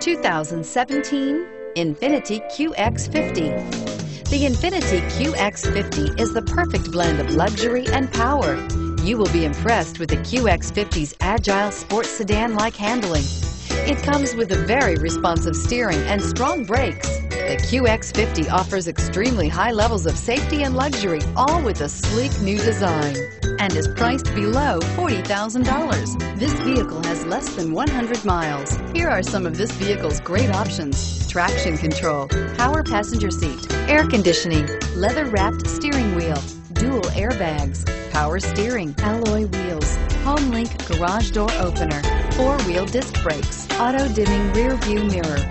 2017 Infiniti QX50. The Infiniti QX50 is the perfect blend of luxury and power. You will be impressed with the QX50's agile sports sedan-like handling. It comes with a very responsive steering and strong brakes. The QX50 offers extremely high levels of safety and luxury, all with a sleek new design and is priced below $40,000. This vehicle has less than 100 miles. Here are some of this vehicle's great options. Traction control, power passenger seat, air conditioning, leather-wrapped steering wheel, dual airbags, power steering, alloy wheels, HomeLink garage door opener, four-wheel disc brakes, auto-dimming rear view mirror,